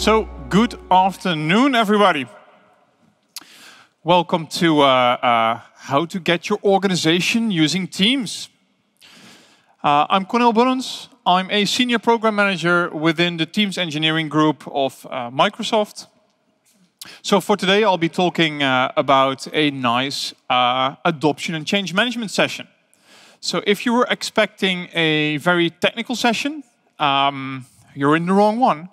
So, good afternoon, everybody. Welcome to uh, uh, How to Get Your Organization Using Teams. Uh, I'm Cornel Bullens. I'm a senior program manager within the Teams engineering group of uh, Microsoft. So, for today, I'll be talking uh, about a nice uh, adoption and change management session. So, if you were expecting a very technical session, um, you're in the wrong one.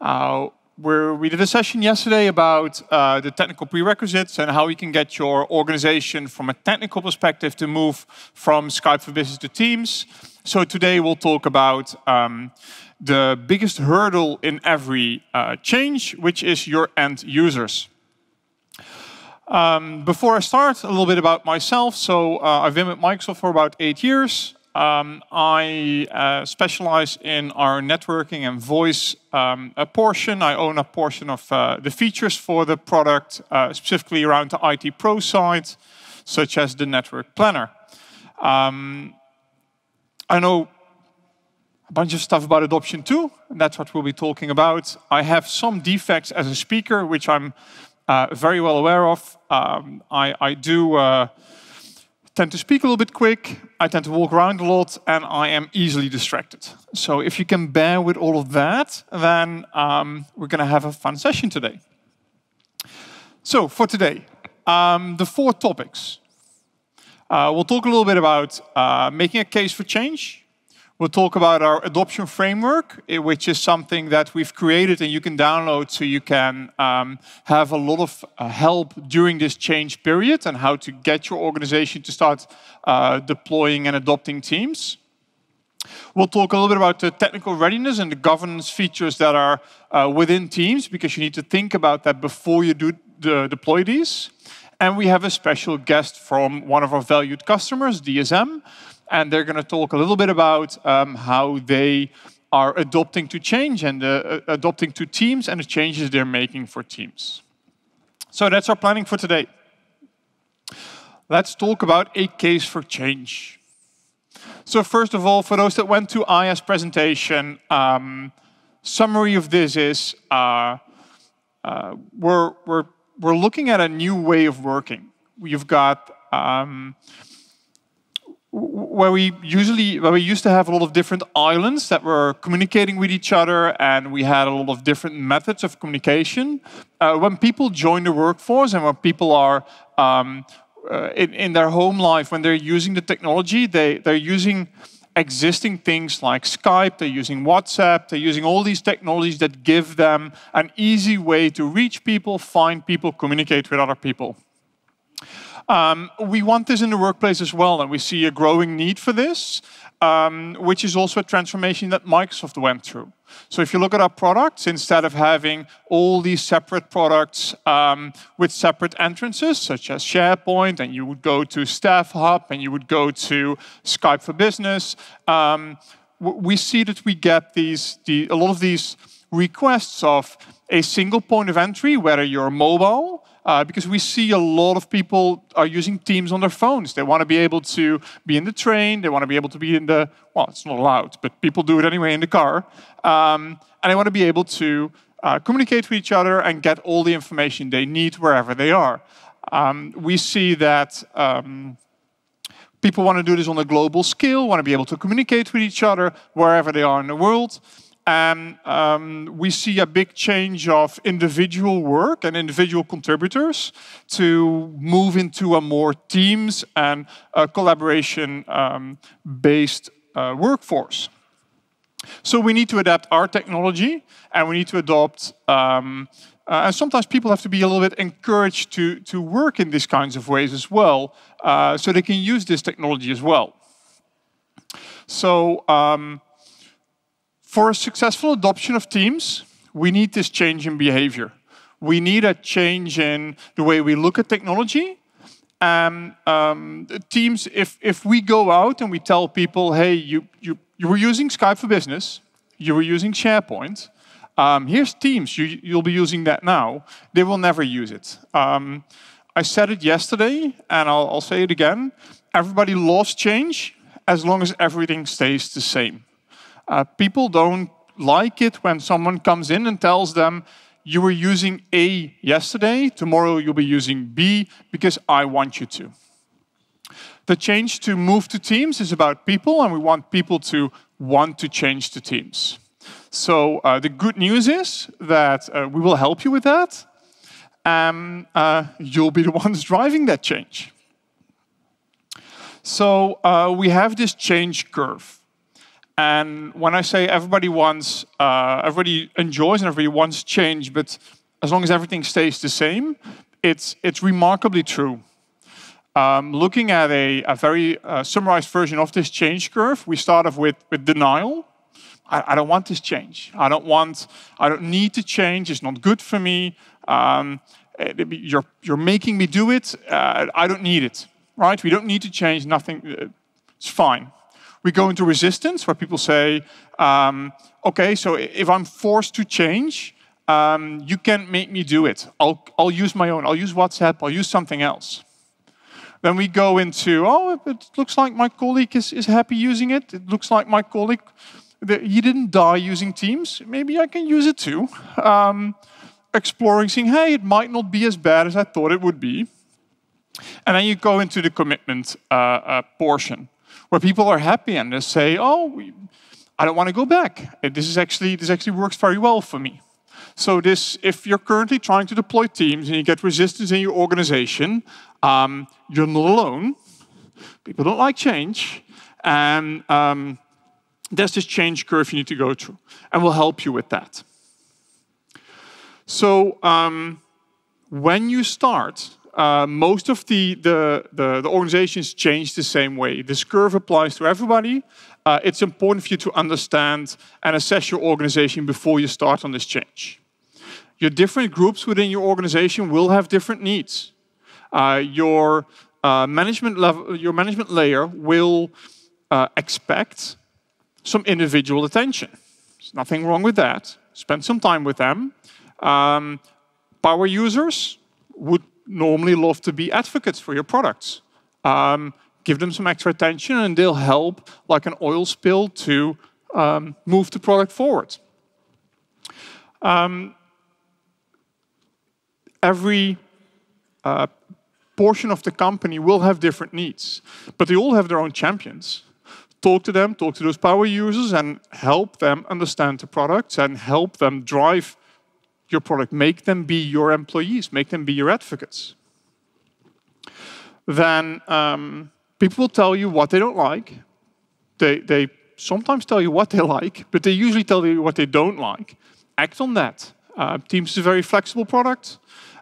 Uh, we did a session yesterday about uh, the technical prerequisites and how you can get your organization from a technical perspective to move from Skype for Business to Teams. So today we'll talk about um, the biggest hurdle in every uh, change, which is your end users. Um, before I start, a little bit about myself. So uh, I've been with Microsoft for about eight years. Um, I uh, specialize in our networking and voice um, a portion. I own a portion of uh, the features for the product, uh, specifically around the IT Pro side, such as the Network Planner. Um, I know a bunch of stuff about adoption too, and that's what we'll be talking about. I have some defects as a speaker, which I'm uh, very well aware of. Um, I, I, do uh, tend to speak a little bit quick, I tend to walk around a lot, and I am easily distracted. So if you can bear with all of that, then um, we're going to have a fun session today. So for today, um, the four topics. Uh, we'll talk a little bit about uh, making a case for change, We'll talk about our adoption framework, eh, which is something that we've created and you can download so you can um, have a lot of uh, help during this change period and how to get your organization to start uh, deploying and adopting teams. We'll talk a little bit about the technical readiness and the governance features that are uh, within Teams, because you need to think about that before you do the, deploy these. And we have a special guest from one of our valued customers, DSM, and they're going to talk a little bit about um, how they are adopting to change and uh, adopting to teams and the changes they're making for teams. So that's our planning for today. Let's talk about a case for change. So first of all, for those that went to Aya's presentation, um, summary of this is uh, uh, we're, we're, we're looking at a new way of working. We've got um, where we usually where we used to have a lot of different islands that were communicating with each other and we had a lot of different methods of communication. Uh, when people join the workforce and when people are um, uh, in, in, their home life when they're using the technology they, they're using existing things like skype they're using whatsapp they're using all these technologies that give them an easy way to reach people find people communicate with other people um, we want this in the workplace as well, and we see a growing need for this, um, which is also a transformation that Microsoft went through. So if you look at our products, instead of having all these separate products um, with separate entrances, such as SharePoint, and you would go to Staff Hub, and you would go to Skype for Business, um, we see that we get these, the, a lot of these requests of a single point of entry, whether you're mobile, uh, because we see a lot of people are using Teams on their phones. They want to be able to be in the train, they want to be able to be in the, well, it's not allowed, but people do it anyway in the car. Um, and they want to be able to uh, communicate with each other and get all the information they need wherever they are. Um, we see that um, people want to do this on a global scale, want to be able to communicate with each other wherever they are in the world. And um, we see a big change of individual work and individual contributors to move into a more teams and collaboration um, based uh, workforce. So we need to adapt our technology and we need to adopt um, uh, and sometimes people have to be a little bit encouraged to, to work in these kinds of ways as well, uh, so they can use this technology as well. So um, for a successful adoption of Teams, we need this change in behavior. We need a change in the way we look at technology. And um, Teams, if, if we go out and we tell people, hey, you, you, you were using Skype for Business, you were using SharePoint, um, here's Teams, you, you'll be using that now, they will never use it. Um, I said it yesterday, and I'll, I'll say it again. Everybody loves change as long as everything stays the same. Uh, people don't like it when someone comes in and tells them, you were using A yesterday, tomorrow you'll be using B because I want you to. The change to move to teams is about people, and we want people to want to change to teams. So uh, the good news is that uh, we will help you with that. Um, uh, you'll be the ones driving that change. So uh, we have this change curve. And when I say everybody wants, uh, everybody enjoys and everybody wants change, but as long as everything stays the same, it's, it's remarkably true. Um, looking at a, a very uh, summarized version of this change curve, we start off with, with denial. I, I, don't want this change. I don't want, I don't need to change. It's not good for me. Um, you're, you're making me do it. Uh, I don't need it, right? We don't need to change nothing. Uh, it's fine. We go into resistance where people say, um, okay, so if I'm forced to change, um, you can't make me do it. I'll, I'll use my own. I'll use WhatsApp. I'll use something else. Then we go into, oh, it looks like my colleague is, is happy using it. It looks like my colleague, he didn't die using Teams. Maybe I can use it too. Um, exploring, saying, hey, it might not be as bad as I thought it would be. And then you go into the commitment uh, uh, portion where people are happy and they say, oh, I don't want to go back. This is actually this actually works very well for me. So this, if you're currently trying to deploy teams and you get resistance in your organization, um, you're not alone. People don't like change, and um, there's this change curve you need to go through, and we'll help you with that. So um, when you start, uh, most of the, the, the, the, organizations change the same way. This curve applies to everybody. Uh, it's important for you to understand and assess your organization before you start on this change. Your different groups within your organization will have different needs. Uh, your uh, management level, your management layer will uh, expect some individual attention. There's nothing wrong with that. Spend some time with them. Um, power users would normally love to be advocates for your products. Um, give them some extra attention and they'll help, like an oil spill, to um, move the product forward. Um, every uh, portion of the company will have different needs, but they all have their own champions. Talk to them, talk to those power users, and help them understand the products and help them drive your product, make them be your employees, make them be your advocates. Then um, people will tell you what they don't like. They, they sometimes tell you what they like, but they usually tell you what they don't like. Act on that. Uh, Teams is a very flexible product.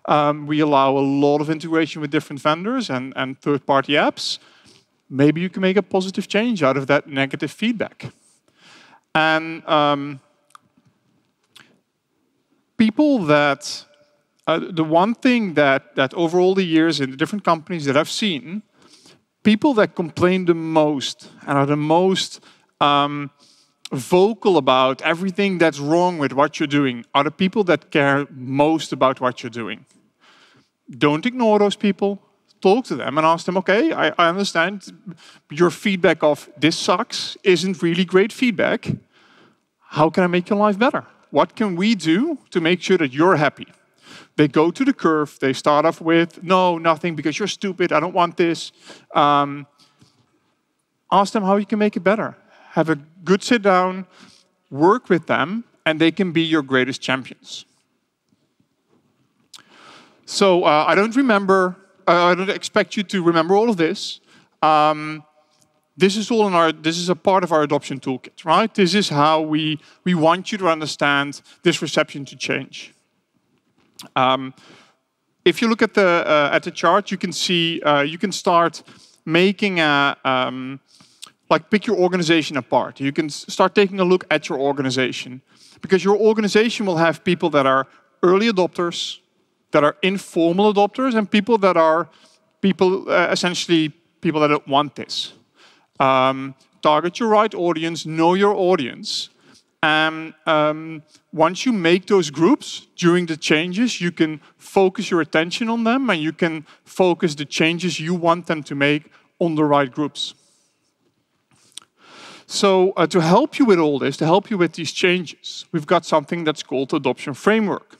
Um, we allow a lot of integration with different vendors and, and third-party apps. Maybe you can make a positive change out of that negative feedback. And um, people that, uh, the one thing that, that over all the years in the different companies that I've seen, people that complain the most and are the most um, vocal about everything that's wrong with what you're doing are the people that care most about what you're doing. Don't ignore those people. Talk to them and ask them, okay, I, I understand your feedback of this sucks isn't really great feedback. How can I make your life better? What can we do to make sure that you're happy? They go to the curve, they start off with, no, nothing, because you're stupid, I don't want this. Um, ask them how you can make it better. Have a good sit down, work with them, and they can be your greatest champions. So uh, I don't remember, uh, I don't expect you to remember all of this. Um, this is all in our, this is a part of our adoption toolkit, right? This is how we, we want you to understand this reception to change. Um, if you look at the, uh, at the chart, you can see, uh, you can start making a, um, like pick your organization apart. You can start taking a look at your organization because your organization will have people that are early adopters, that are informal adopters, and people that are people, uh, essentially people that don't want this um, target your right audience, know your audience. And um, once you make those groups during the changes, you can focus your attention on them and you can focus the changes you want them to make on the right groups. So uh, to help you with all this, to help you with these changes, we've got something that's called adoption framework.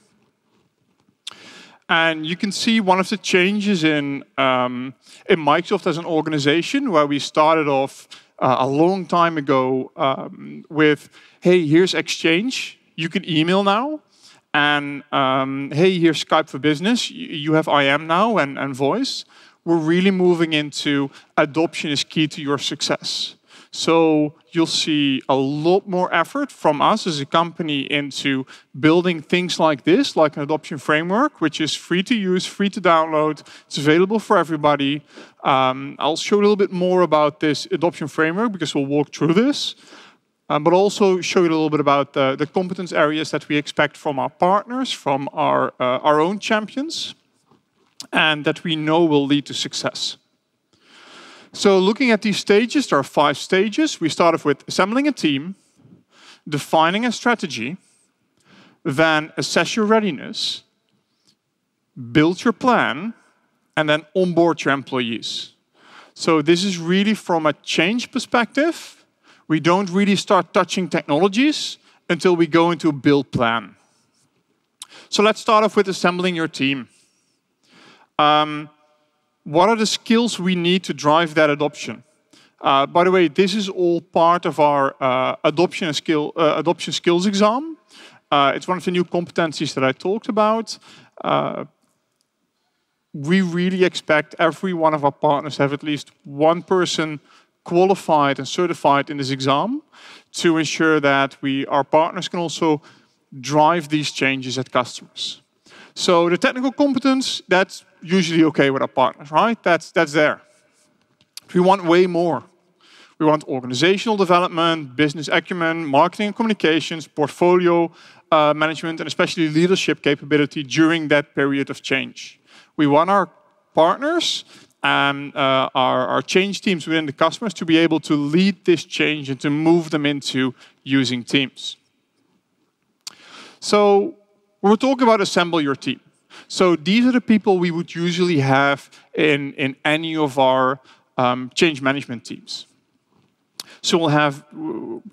And you can see one of the changes in, um, in Microsoft as an organization, where we started off uh, a long time ago um, with, hey, here's Exchange. You can email now. And um, hey, here's Skype for Business. You have IM now and, and voice. We're really moving into adoption is key to your success. So you'll see a lot more effort from us as a company into building things like this, like an adoption framework, which is free to use, free to download. It's available for everybody. Um, I'll show a little bit more about this adoption framework because we'll walk through this. Um, but also show you a little bit about the, the, competence areas that we expect from our partners, from our, uh, our own champions, and that we know will lead to success. So looking at these stages, there are five stages. We start off with assembling a team, defining a strategy, then assess your readiness, build your plan, and then onboard your employees. So this is really from a change perspective. We don't really start touching technologies until we go into a build plan. So let's start off with assembling your team. Um, what are the skills we need to drive that adoption? Uh, by the way, this is all part of our uh, adoption, skill, uh, adoption skills exam. Uh, it's one of the new competencies that I talked about. Uh, we really expect every one of our partners to have at least one person qualified and certified in this exam to ensure that we, our partners can also drive these changes at customers. So the technical competence, that's usually okay with our partners, right? That's, that's there. We want way more. We want organizational development, business acumen, marketing and communications, portfolio uh, management, and especially leadership capability during that period of change. We want our partners and uh, our, our change teams within the customers to be able to lead this change and to move them into using teams. So we're talking about assemble your team. So these are the people we would usually have in, in any of our um, change management teams. So we'll have,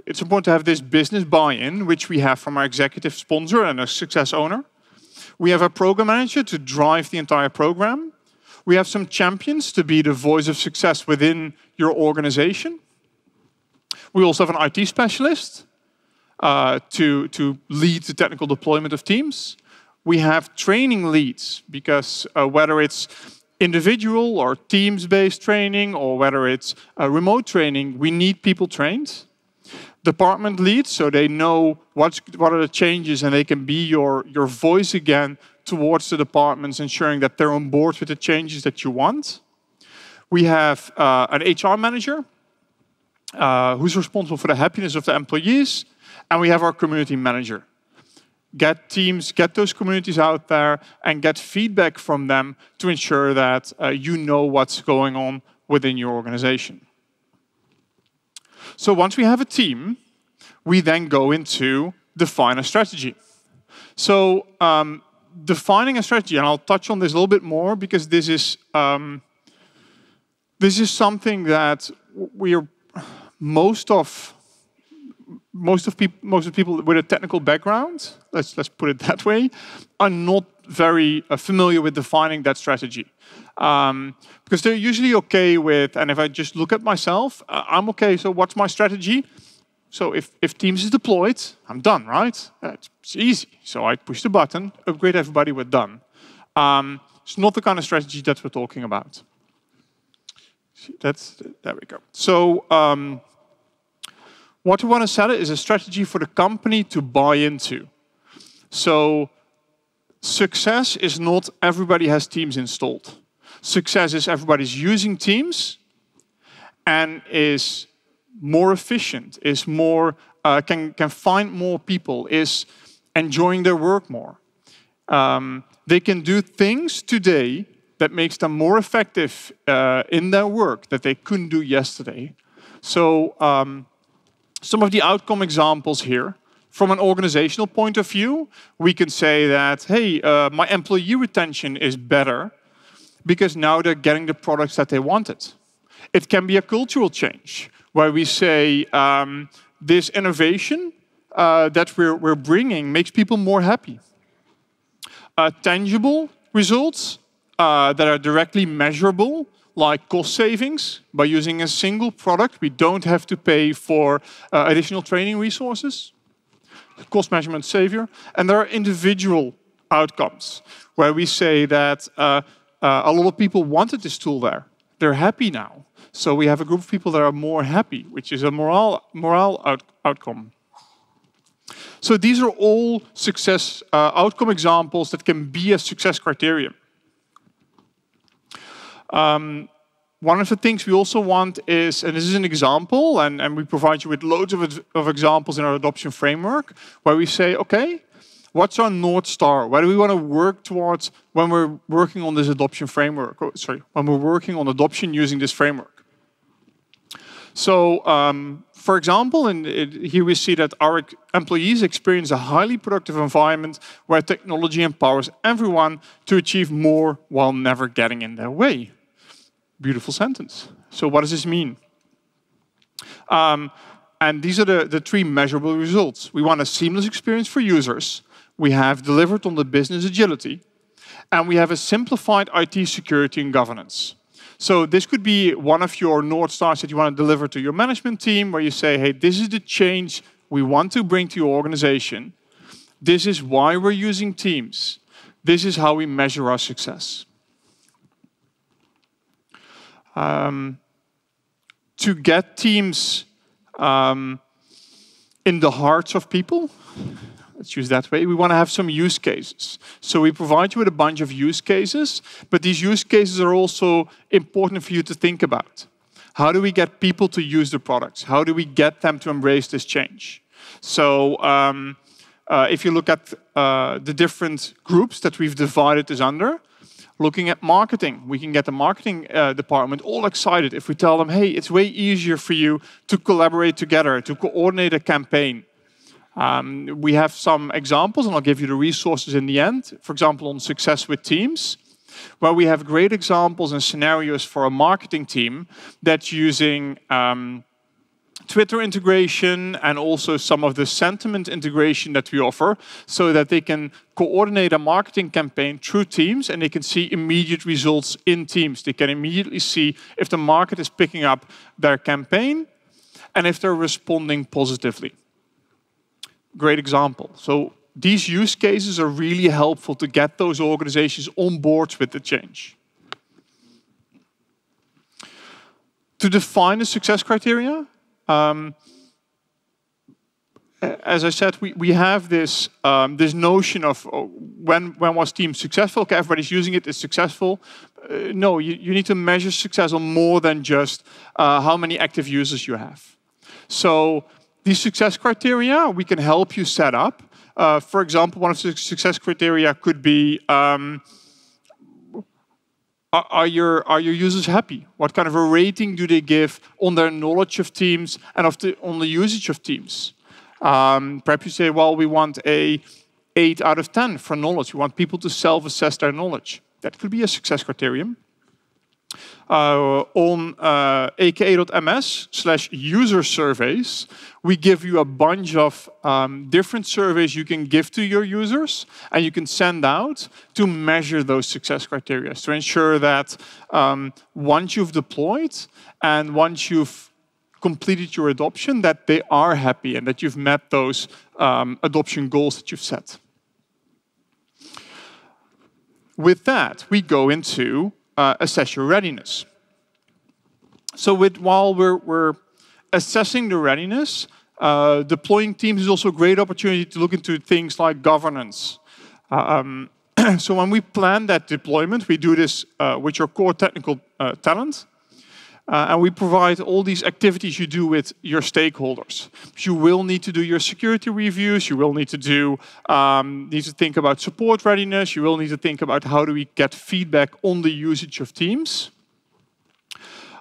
it's important to have this business buy-in, which we have from our executive sponsor and a success owner. We have a program manager to drive the entire program. We have some champions to be the voice of success within your organization. We also have an IT specialist uh, to, to lead the technical deployment of teams we have training leads because uh, whether it's individual or teams-based training or whether it's uh, remote training, we need people trained. Department leads, so they know what's, what are the changes and they can be your, your voice again towards the departments, ensuring that they're on board with the changes that you want. We have uh, an HR manager uh, who's responsible for the happiness of the employees, and we have our community manager get teams, get those communities out there, and get feedback from them to ensure that uh, you know what's going on within your organization. So once we have a team, we then go into define a strategy. So um, defining a strategy, and I'll touch on this a little bit more because this is um, this is something that we are most of most of people, most of people with a technical background, let's let's put it that way, are not very uh, familiar with defining that strategy. Um, because they're usually okay with, and if I just look at myself, uh, I'm okay. So what's my strategy? So if, if Teams is deployed, I'm done, right? It's, it's easy. So I push the button, upgrade everybody, we're done. Um, it's not the kind of strategy that we're talking about. That's there we go. So um, what we want to sell it is a strategy for the company to buy into. So success is not everybody has Teams installed. Success is everybody's using Teams and is more efficient, is more uh, can can find more people, is enjoying their work more. Um, they can do things today that makes them more effective uh, in their work that they couldn't do yesterday. So um, some of the outcome examples here. From an organizational point of view, we can say that, hey, uh, my employee retention is better because now they're getting the products that they wanted. It can be a cultural change where we say um, this innovation uh, that we're, we're bringing makes people more happy. Uh, tangible results uh, that are directly measurable, like cost savings. By using a single product, we don't have to pay for uh, additional training resources. Cost measurement savior. And there are individual outcomes where we say that uh, uh, a lot of people wanted this tool there. They're happy now. So we have a group of people that are more happy, which is a morale, morale out, outcome. So these are all success uh, outcome examples that can be a success criterion. Um, one of the things we also want is, and this is an example, and, and we provide you with loads of, of examples in our adoption framework, where we say, okay, what's our North Star? Where do we want to work towards when we're working on this adoption framework? Oh, sorry, when we're working on adoption using this framework. So, um, for example, and here we see that our employees experience a highly productive environment where technology empowers everyone to achieve more while never getting in their way. Beautiful sentence. So what does this mean? Um, and these are the, the three measurable results. We want a seamless experience for users. We have delivered on the business agility. And we have a simplified IT security and governance. So this could be one of your North Stars that you want to deliver to your management team, where you say, hey, this is the change we want to bring to your organization. This is why we're using Teams. This is how we measure our success. Um, to get Teams um, in the hearts of people, let's use that way, we want to have some use cases. So we provide you with a bunch of use cases, but these use cases are also important for you to think about. How do we get people to use the products? How do we get them to embrace this change? So um, uh, if you look at uh, the different groups that we've divided this under, looking at marketing, we can get the marketing uh, department all excited if we tell them, hey, it's way easier for you to collaborate together, to coordinate a campaign. Um, we have some examples, and I'll give you the resources in the end. For example, on success with teams, where we have great examples and scenarios for a marketing team that's using um, Twitter integration and also some of the sentiment integration that we offer so that they can coordinate a marketing campaign through Teams and they can see immediate results in Teams. They can immediately see if the market is picking up their campaign and if they're responding positively great example. So these use cases are really helpful to get those organizations on board with the change. To define the success criteria, um, as I said, we, we have this um, this notion of oh, when when was team successful? Okay, everybody's using it, it's successful. Uh, no, you, you need to measure success on more than just uh, how many active users you have. So these success criteria we can help you set up. Uh, for example, one of the success criteria could be um, are, are, your, are your users happy? What kind of a rating do they give on their knowledge of teams and of the, on the usage of teams? Um, perhaps you say, well, we want a 8 out of 10 for knowledge. We want people to self-assess their knowledge. That could be a success criterion uh, on uh, aka.ms slash user surveys, we give you a bunch of um, different surveys you can give to your users and you can send out to measure those success criteria to ensure that um, once you've deployed and once you've completed your adoption, that they are happy and that you've met those um, adoption goals that you've set. With that, we go into uh, assess your readiness. So with, while we're, we're assessing the readiness, uh, deploying teams is also a great opportunity to look into things like governance. Um, so when we plan that deployment, we do this uh, with your core technical uh, talent. Uh, and we provide all these activities you do with your stakeholders. You will need to do your security reviews. You will need to do um, need to think about support readiness. You will need to think about how do we get feedback on the usage of Teams.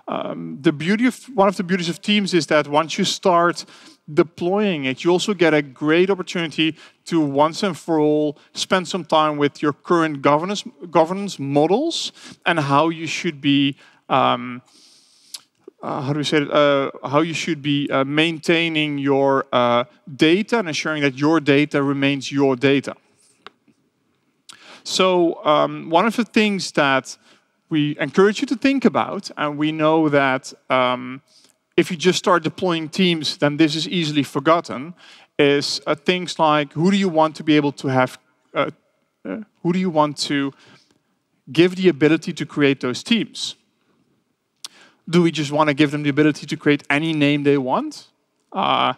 Um, the beauty of one of the beauties of Teams is that once you start deploying it, you also get a great opportunity to once and for all spend some time with your current governance governance models and how you should be. Um, uh, how do we say it? Uh, how you should be uh, maintaining your uh, data and ensuring that your data remains your data. So um, one of the things that we encourage you to think about, and we know that um, if you just start deploying teams, then this is easily forgotten, is uh, things like who do you want to be able to have, uh, who do you want to give the ability to create those teams? Do we just want to give them the ability to create any name they want? Uh,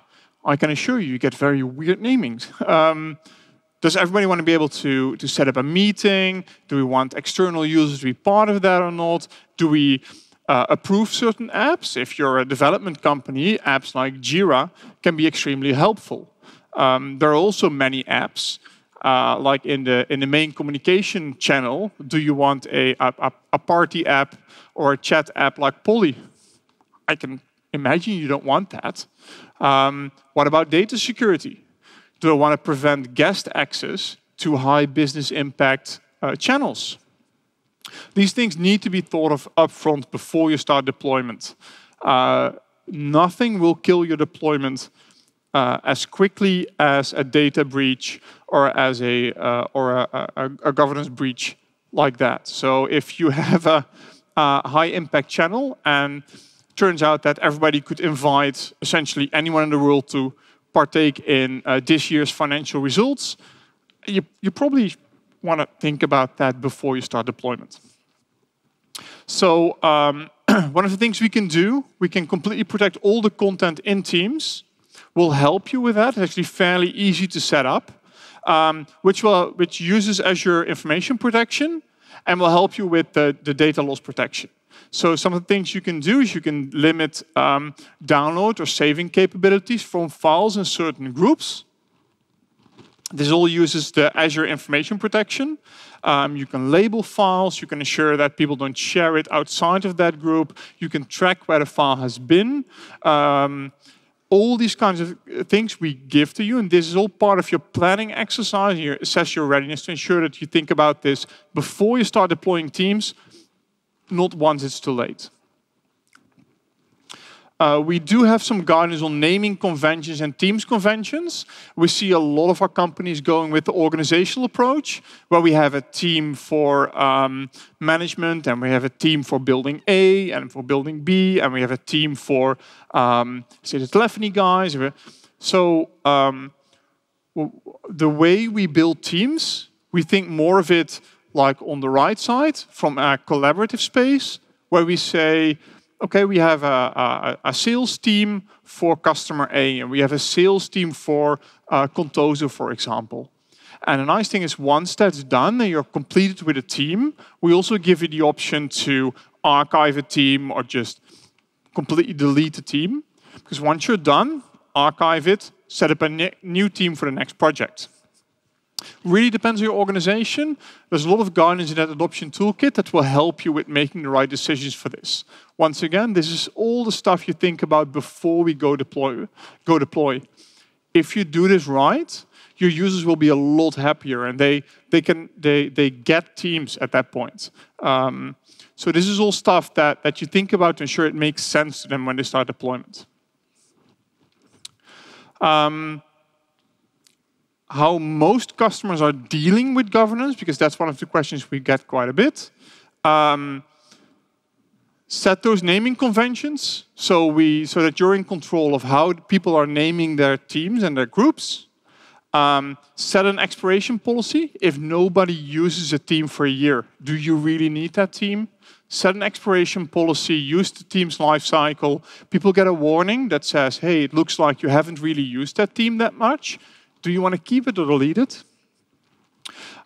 I can assure you, you get very weird namings. Um, does everybody want to be able to, to set up a meeting? Do we want external users to be part of that or not? Do we uh, approve certain apps? If you're a development company, apps like Jira can be extremely helpful. Um, there are also many apps, uh, like in the in the main communication channel. Do you want a, a, a party app or a chat app like Polly? I can imagine you don't want that. Um, what about data security? do I want to prevent guest access to high business impact uh, channels? These things need to be thought of upfront before you start deployment. Uh, nothing will kill your deployment uh, as quickly as a data breach or as a uh, or a, a, a, governance breach like that. So if you have a, a high impact channel and turns out that everybody could invite essentially anyone in the world to partake in uh, this year's financial results, you, you probably want to think about that before you start deployment. So um, one of the things we can do, we can completely protect all the content in Teams. We'll help you with that. It's actually fairly easy to set up, um, which, will, which uses Azure Information Protection and will help you with the, the data loss protection. So some of the things you can do is you can limit um, download or saving capabilities from files in certain groups. This all uses the Azure Information Protection. Um, you can label files. You can ensure that people don't share it outside of that group. You can track where the file has been. Um, all these kinds of uh, things we give to you, and this is all part of your planning exercise. You assess your readiness to ensure that you think about this before you start deploying teams not once it's too late. Uh, we do have some guidance on naming conventions and teams conventions. We see a lot of our companies going with the organizational approach, where we have a team for um, management, and we have a team for building A, and for building B, and we have a team for, um, say, the telephony guys. So um, the way we build teams, we think more of it like on the right side from a collaborative space where we say, okay, we have a, a, a sales team for customer A and we have a sales team for uh, Contoso, for example. And the nice thing is once that's done and you're completed with a team, we also give you the option to archive a team or just completely delete the team. Because once you're done, archive it, set up a new team for the next project. Really depends on your organization. There's a lot of guidance in that adoption toolkit that will help you with making the right decisions for this. Once again, this is all the stuff you think about before we go deploy. Go deploy. If you do this right, your users will be a lot happier and they, they, can, they, they get teams at that point. Um, so this is all stuff that, that you think about to ensure it makes sense to them when they start deployment. Um, how most customers are dealing with governance, because that's one of the questions we get quite a bit. Um, set those naming conventions so we so that you're in control of how people are naming their teams and their groups. Um, set an expiration policy. If nobody uses a team for a year, do you really need that team? Set an expiration policy, use the team's life cycle. People get a warning that says, hey, it looks like you haven't really used that team that much. Do you want to keep it or delete it?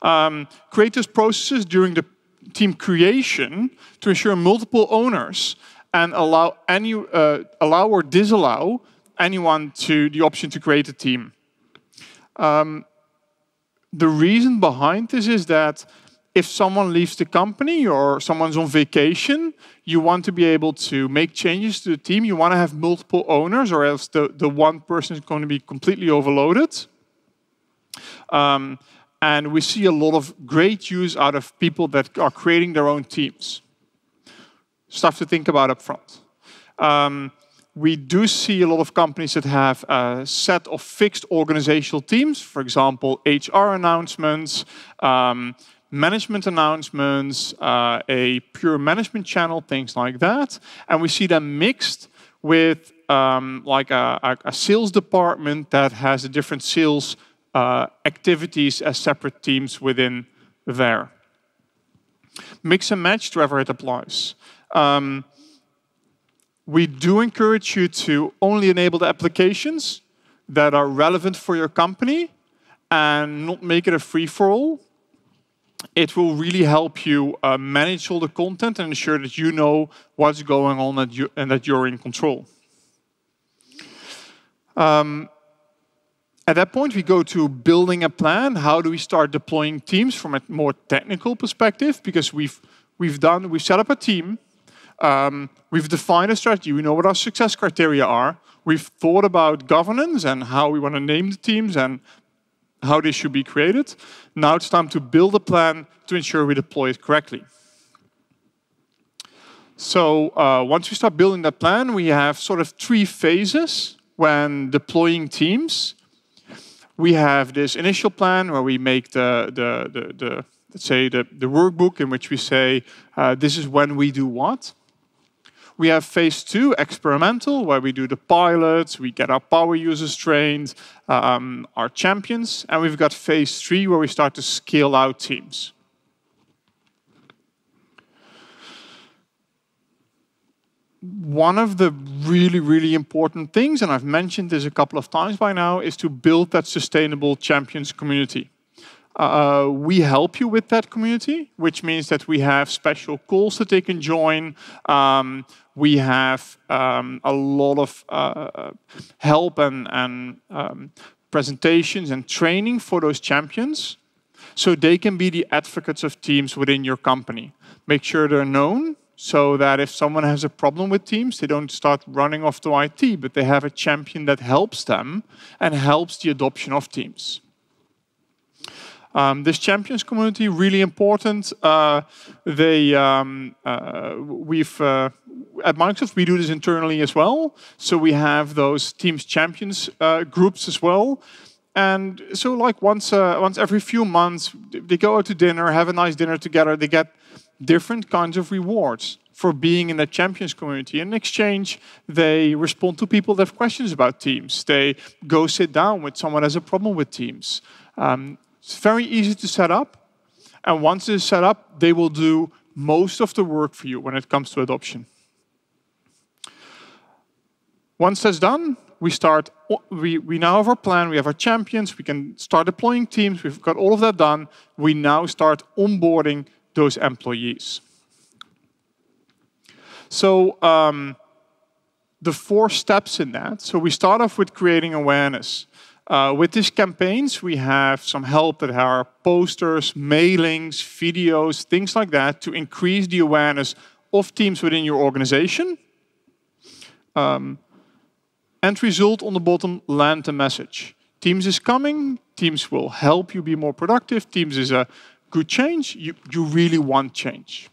Um, create those processes during the team creation to ensure multiple owners and allow any uh, allow or disallow anyone to the option to create a team. Um, the reason behind this is that if someone leaves the company or someone's on vacation, you want to be able to make changes to the team. You want to have multiple owners or else the, the one person is going to be completely overloaded. Um, and we see a lot of great use out of people that are creating their own teams. Stuff to think about up front. Um, we do see a lot of companies that have a set of fixed organizational teams, for example, HR announcements, um, management announcements, uh, a pure management channel, things like that. And we see them mixed with um, like a, a, a, sales department that has a different sales uh, activities as separate teams within there. Mix and match wherever it applies. Um, we do encourage you to only enable the applications that are relevant for your company and not make it a free-for-all. It will really help you uh, manage all the content and ensure that you know what's going on and, you, and that you're in control. Um, at that point, we go to building a plan. How do we start deploying teams from a more technical perspective? Because we've we've done we've set up a team um, we've defined a strategy. We know what our success criteria are. We've thought about governance and how we want to name the teams and how they should be created. Now it's time to build a plan to ensure we deploy it correctly. So uh, once we start building that plan, we have sort of three phases when deploying teams. We have this initial plan where we make the, the, the, the let's say, the, the workbook in which we say, uh, this is when we do what. We have phase two, experimental, where we do the pilots, we get our power users trained, um, our champions, and we've got phase three, where we start to scale out teams. One of the really, really important things, and I've mentioned this a couple of times by now, is to build that sustainable champions community. Uh, we help you with that community, which means that we have special calls that they can join. Um, we have um, a lot of uh, help and, and um, presentations and training for those champions so they can be the advocates of teams within your company. Make sure they're known so that if someone has a problem with teams, they don't start running off to IT, but they have a champion that helps them and helps the adoption of teams. Um, this champions community really important. Uh, they um, uh, we've uh, at Microsoft we do this internally as well. So we have those teams champions uh, groups as well. And so like once uh, once every few months they go out to dinner, have a nice dinner together. They get different kinds of rewards for being in the champions community. In exchange, they respond to people that have questions about teams. They go sit down with someone who has a problem with teams. Um, it's very easy to set up. And once it's set up, they will do most of the work for you when it comes to adoption. Once that's done, we start, we, we now have our plan, we have our champions, we can start deploying teams, we've got all of that done. We now start onboarding those employees. So um, the four steps in that, so we start off with creating awareness. Uh, with these campaigns, we have some help that are posters, mailings, videos, things like that to increase the awareness of teams within your organization. Um, end result on the bottom, land the message. Teams is coming, Teams will help you be more productive, Teams is a good change, you, you really want change.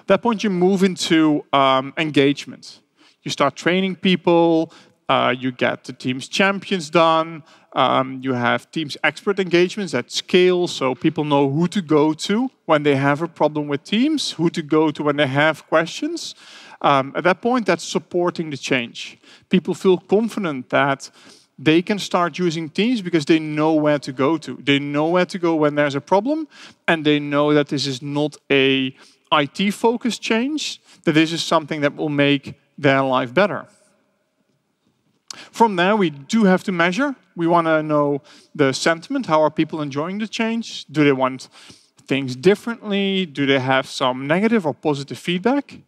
At that point, you move into um, engagement. You start training people, uh, you get the team's champions done. Um, you have teams expert engagements at scale, so people know who to go to when they have a problem with teams, who to go to when they have questions. Um, at that point, that's supporting the change. People feel confident that they can start using Teams because they know where to go to. They know where to go when there's a problem, and they know that this is not a IT-focused change, that this is something that will make their life better. From there, we do have to measure. We want to know the sentiment. How are people enjoying the change? Do they want things differently? Do they have some negative or positive feedback?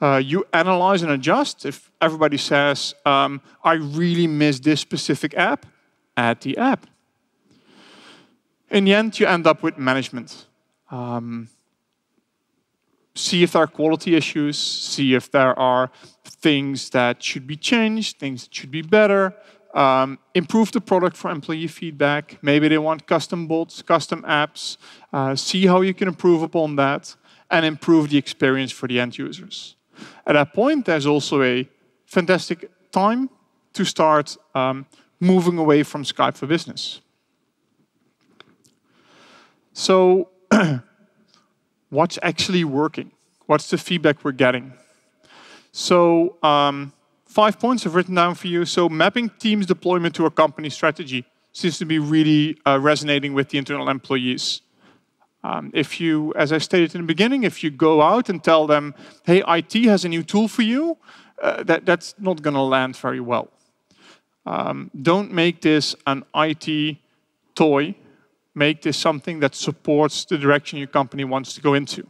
Uh, you analyze and adjust. If everybody says, um, I really miss this specific app, add the app. In the end, you end up with management. Um, see if there are quality issues, see if there are things that should be changed, things that should be better, um, improve the product for employee feedback. Maybe they want custom bots, custom apps. Uh, see how you can improve upon that and improve the experience for the end users. At that point, there's also a fantastic time to start um, moving away from Skype for Business. So, what's actually working? What's the feedback we're getting? So, um, five points I've written down for you. So, mapping Teams deployment to a company strategy seems to be really uh, resonating with the internal employees. Um, if you, as I stated in the beginning, if you go out and tell them, hey, IT has a new tool for you, uh, that, that's not going to land very well. Um, don't make this an IT toy. Make this something that supports the direction your company wants to go into.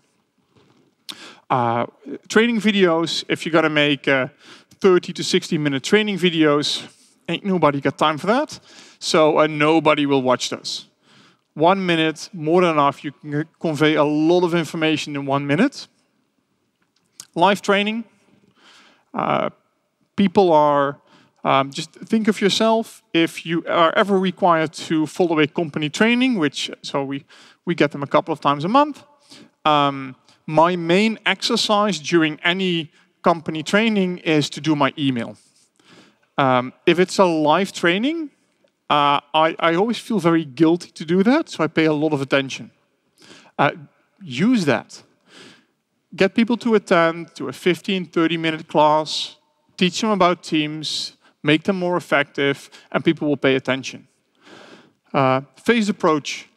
Uh, training videos, if you're going to make uh, 30 to 60 minute training videos, ain't nobody got time for that. So uh, nobody will watch those one minute, more than enough. You can convey a lot of information in one minute. Live training. Uh, people are, um, just think of yourself, if you are ever required to follow a company training, which, so we, we get them a couple of times a month. Um, my main exercise during any company training is to do my email. Um, if it's a live training, uh, I, I, always feel very guilty to do that, so I pay a lot of attention. Uh, use that. Get people to attend to a 15, 30 minute class, teach them about Teams, make them more effective, and people will pay attention. Uh, phased approach.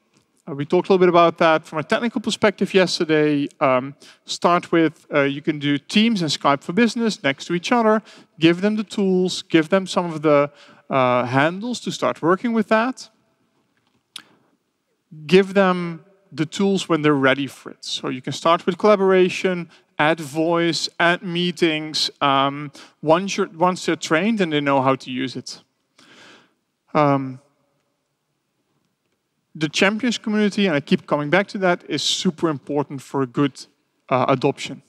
Uh, we talked a little bit about that from a technical perspective yesterday. Um, start with uh, you can do Teams and Skype for Business next to each other. Give them the tools, give them some of the uh, handles to start working with that. Give them the tools when they're ready for it. So you can start with collaboration, add voice, add meetings, um, once, once they're trained and they know how to use it. Um, the champions community, and I keep coming back to that, is super important for good uh, adoption.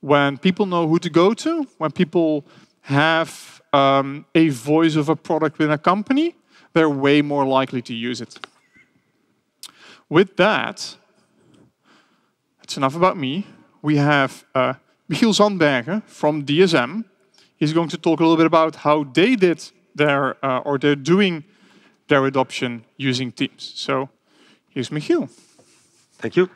When people know who to go to, when people have um, a voice of a product within a company, they're way more likely to use it. With that, that's enough about me. We have uh, Michiel Zandbergen from DSM. He's going to talk a little bit about how they did their, uh, or they're doing their adoption using Teams. So here's Michiel. Thank you.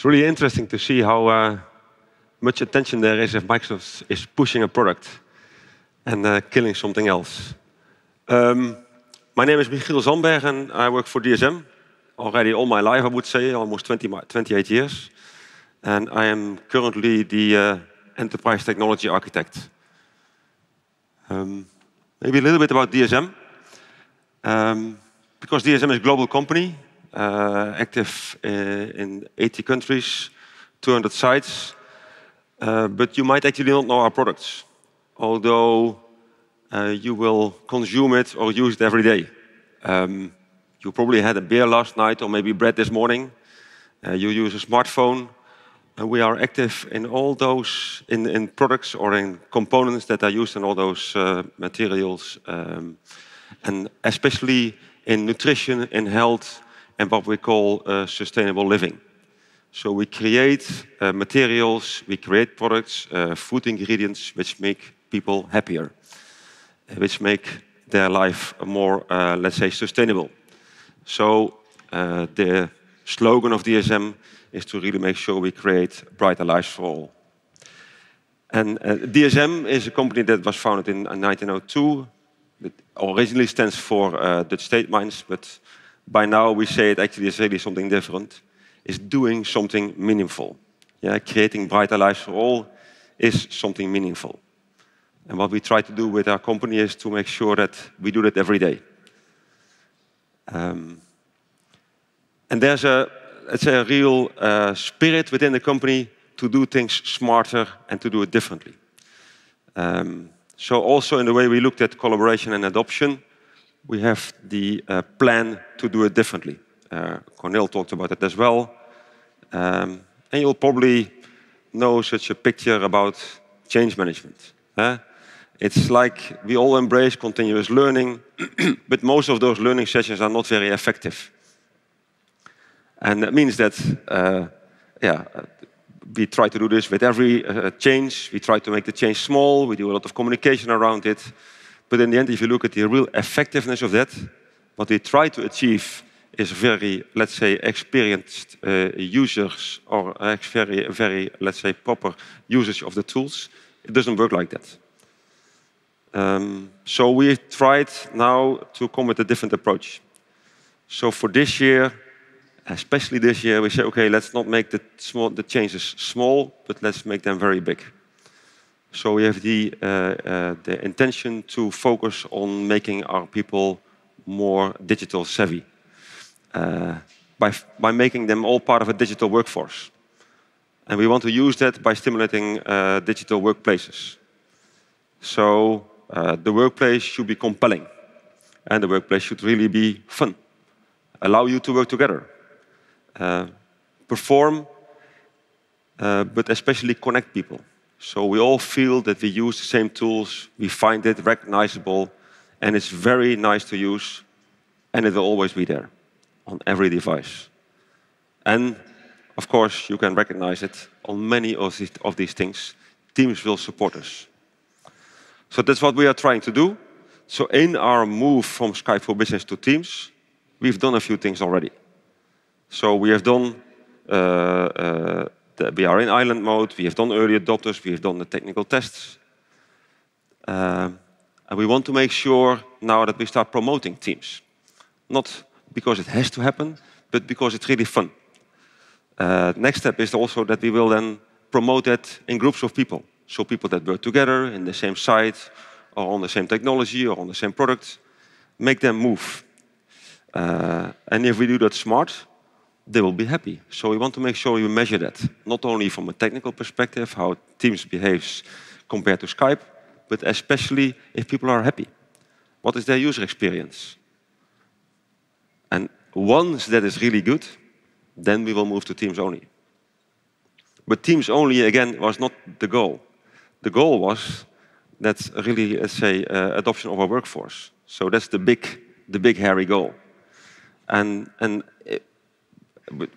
It's really interesting to see how uh, much attention there is if Microsoft is pushing a product and uh, killing something else. Um, my name is Michiel Zandbergen and I work for DSM already all my life, I would say, almost 20, 28 years. And I am currently the uh, enterprise technology architect. Um, maybe a little bit about DSM. Um, because DSM is a global company, active uh, in 80 countries, 200 sites. Uh, but you might actually not know our products, although you will consume it or use it every day. Um, you probably had a beer last night or maybe bread this morning. you use a smartphone. And we are active in all those in, in products or in components that are used in all those uh, materials, um, and especially in nutrition, in health, and what we call uh, sustainable living. So we create uh, materials, we create products, uh, food ingredients which make people happier, uh, which make their life more, uh, let's say, sustainable. So uh, the slogan of DSM is to really make sure we create brighter lives for all. And DSM is a company that was founded in 1902. It originally stands for Dutch State Mines, but by now we say it actually is really something different, is doing something meaningful. Yeah, creating brighter lives for all is something meaningful. And what we try to do with our company is to make sure that we do that every day. Um, and there's a, let's a real uh, spirit within the company to do things smarter and to do it differently. Um, so also in the way we looked at collaboration and adoption, we have the uh, plan to do it differently. Uh, Cornel talked about it as well. Um, and you'll probably know such a picture about change management. Huh? It's like we all embrace continuous learning, but most of those learning sessions are not very effective. And that means that, uh, yeah, we try to do this with every uh, change. We try to make the change small. We do a lot of communication around it. But in the end, if you look at the real effectiveness of that, what they try to achieve is very, let's say, experienced uh, users or very, very, let's say, proper usage of the tools. It doesn't work like that. Um, so we tried now to come with a different approach. So for this year, especially this year, we say, okay, let's not make the, small, the changes small, but let's make them very big. So we have the, uh, uh, the intention to focus on making our people more digital savvy uh, by, by making them all part of a digital workforce. And we want to use that by stimulating uh, digital workplaces. So uh, the workplace should be compelling. And the workplace should really be fun. Allow you to work together. Uh, perform, but especially connect people. So we all feel that we use the same tools, we find it recognizable, and it's very nice to use, and it will always be there on every device. And of course, you can recognize it on many of these, of these things. Teams will support us. So that's what we are trying to do. So in our move from Skype for Business to Teams, we've done a few things already. So we have done, uh, uh, the, we are in island mode, we have done early adopters, we have done the technical tests. Uh, and we want to make sure now that we start promoting Teams. Not because it has to happen, but because it's really fun. Uh, next step is also that we will then promote that in groups of people. So people that work together in the same site, or on the same technology, or on the same product, make them move. Uh, and if we do that smart, they will be happy. So we want to make sure we measure that, not only from a technical perspective, how Teams behaves compared to Skype, but especially if people are happy. What is their user experience? And once that is really good, then we will move to Teams only. But Teams only, again, was not the goal. The goal was that really, let's say, uh, adoption of our workforce. So that's the big, the big hairy goal. And, and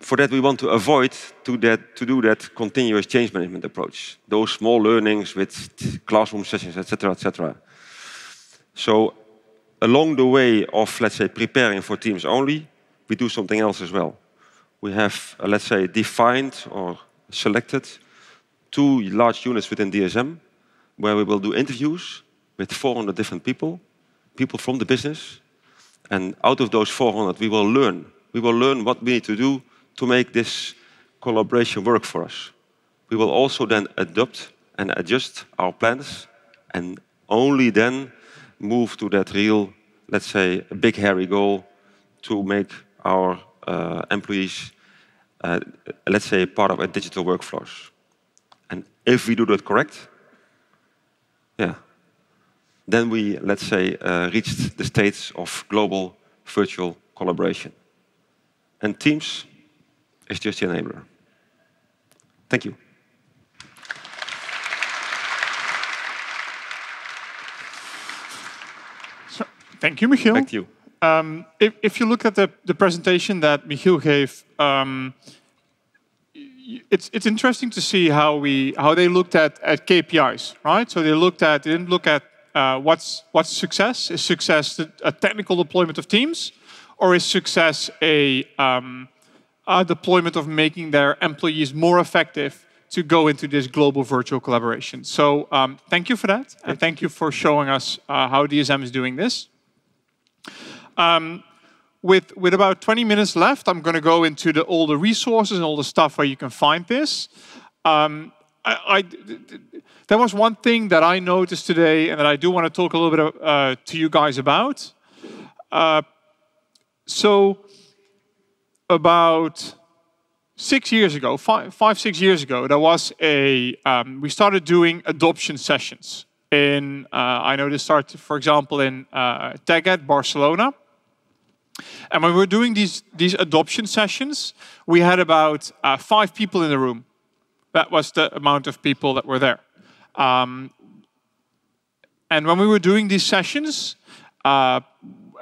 for that, we want to avoid to, that, to do that continuous change management approach. Those small learnings with classroom sessions, etc., etc. So along the way of, let's say, preparing for teams only, we do something else as well. We have, uh, let's say, defined or selected two large units within DSM where we will do interviews with 400 different people, people from the business. And out of those 400, we will learn. We will learn what we need to do to make this collaboration work for us. We will also then adopt and adjust our plans and only then move to that real, let's say, big hairy goal to make our uh, employees, uh, let's say, part of a digital workflows. And if we do that correct, yeah, then we, let's say, uh, reached the states of global virtual collaboration. And Teams is just the enabler. Thank you. Thank you, Michiel. Thank you. Um, if, if, you look at the, the presentation that Michiel gave, um, it's, it's interesting to see how, we, how they looked at, at KPIs, right? So they looked at, they didn't look at uh, what's, what's success. Is success a technical deployment of teams? Or is success a, um, a deployment of making their employees more effective to go into this global virtual collaboration? So um, thank you for that. And thank you for showing us uh, how DSM is doing this. Um, with, with about 20 minutes left, I'm going to go into the, all the resources and all the stuff where you can find this. Um, I, I, there was one thing that I noticed today and that I do want to talk a little bit uh, to you guys about. Uh, so about six years ago, five, five, six years ago, there was a, um, we started doing adoption sessions. In, uh, I know this started, for example, in uh, Barcelona. And when we were doing these, these adoption sessions, we had about uh, five people in the room. That was the amount of people that were there. Um, and when we were doing these sessions, uh,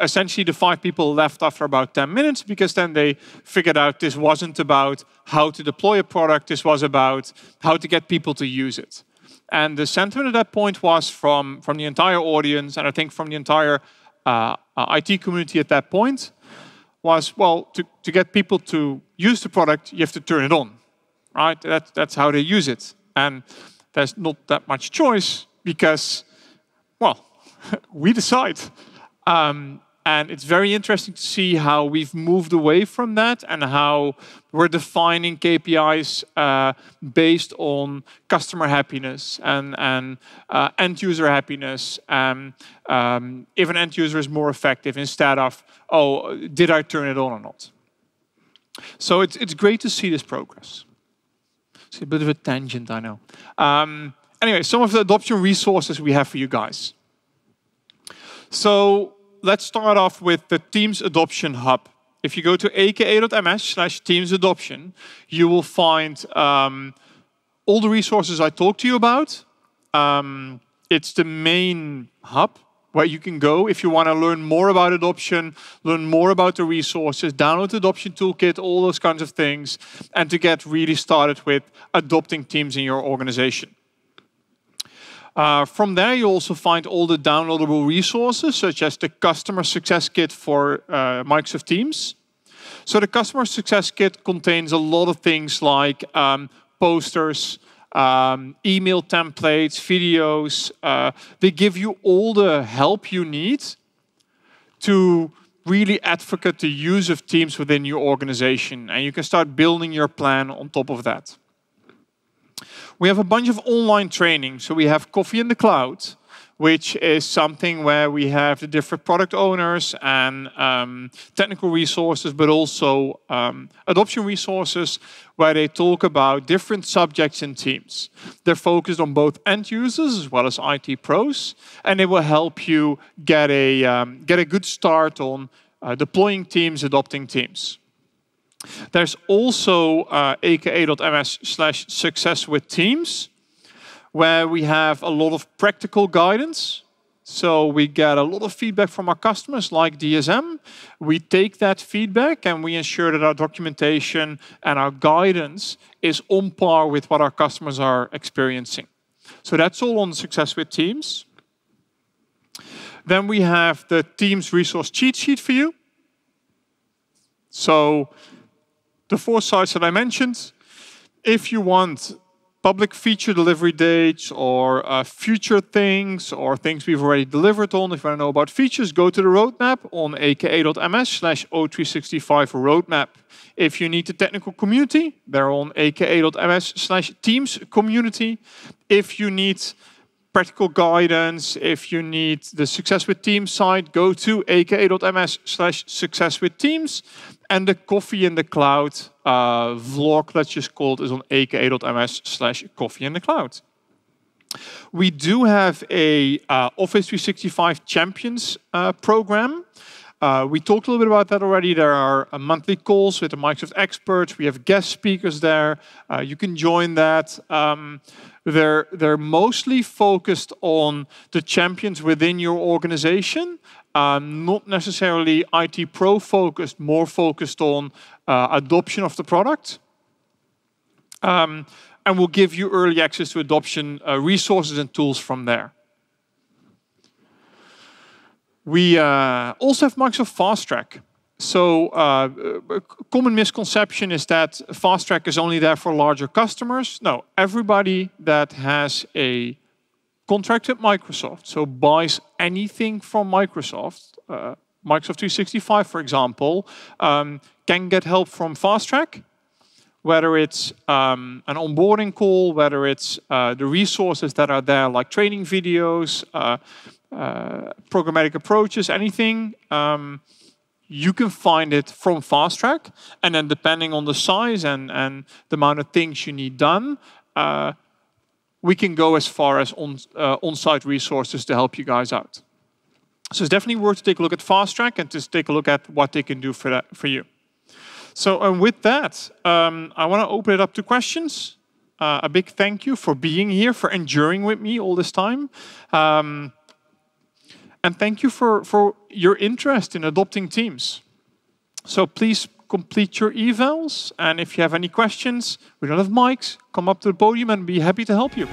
essentially, the five people left after about 10 minutes because then they figured out this wasn't about how to deploy a product, this was about how to get people to use it. And the sentiment at that point was from, from the entire audience, and I think from the entire uh, IT community at that point, was well, to, to get people to use the product, you have to turn it on, right? That, that's how they use it. And there's not that much choice because, well, we decide. Um, and it's very interesting to see how we've moved away from that and how we're defining KPIs uh, based on customer happiness and, and uh, end user happiness. Um, um, if an end user is more effective instead of, oh, did I turn it on or not? So it's, it's great to see this progress. It's a bit of a tangent, I know. Um, anyway, some of the adoption resources we have for you guys. So let's start off with the Teams Adoption Hub. If you go to aka.ms slash Teams Adoption, you will find um, all the resources I talked to you about. Um, it's the main hub where you can go if you want to learn more about adoption, learn more about the resources, download the adoption toolkit, all those kinds of things, and to get really started with adopting teams in your organization. Uh, from there, you also find all the downloadable resources, such as the Customer Success Kit for uh, Microsoft Teams. So the Customer Success Kit contains a lot of things like um, posters, um, email templates, videos. Uh, they give you all the help you need to really advocate the use of Teams within your organization. And you can start building your plan on top of that. We have a bunch of online training. So we have Coffee in the Cloud, which is something where we have the different product owners and um, technical resources, but also um, adoption resources, where they talk about different subjects in teams. They're focused on both end users as well as IT pros, and it will help you get a, um, get a good start on uh, deploying teams, adopting teams. There's also uh, aka.ms slash success with teams, where we have a lot of practical guidance. So we get a lot of feedback from our customers like DSM. We take that feedback and we ensure that our documentation and our guidance is on par with what our customers are experiencing. So that's all on Success with Teams. Then we have the Teams resource cheat sheet for you. So the four sites that I mentioned. If you want public feature delivery dates or uh, future things or things we've already delivered on, if you want to know about features, go to the roadmap on aka.ms slash O365 roadmap. If you need the technical community, they're on aka.ms slash teams community. If you need practical guidance, if you need the Success with Teams site, go to aka.ms slash success with teams. And the coffee in the cloud uh, vlog, let's just call it, is on aka.ms slash coffee in the cloud. We do have a uh, Office 365 Champions uh, program. We talked a little bit about that already. There are monthly calls with the Microsoft experts. We have guest speakers there. You can join that. Um, they're, they're mostly focused on the champions within your organization, um, not necessarily IT pro focused, more focused on uh, adoption of the product. Um, and we'll give you early access to adoption uh, resources and tools from there. We uh, also have Microsoft Fast Track. So uh, a common misconception is that Fast Track is only there for larger customers. No, everybody that has a contract with Microsoft, so buys anything from Microsoft, uh, Microsoft 365, for example, um, can get help from Fast Track, whether it's um, an onboarding call, whether it's uh, the resources that are there, like training videos, uh, uh programmatic approaches, anything. Um, you can find it from Fast Track, and then depending on the size and, and the amount of things you need done, uh, we can go as far as on, uh, on-site resources to help you guys out. So it's definitely worth to take a look at Fast Track and to take a look at what they can do for that for you. So um, with that, um, I want to open it up to questions. Uh, a big thank you for being here, for enduring with me all this time. Um, And thank you for, for your interest in adopting Teams. So please complete your evals. And if you have any questions, we don't have mics, come up to the podium and be happy to help you.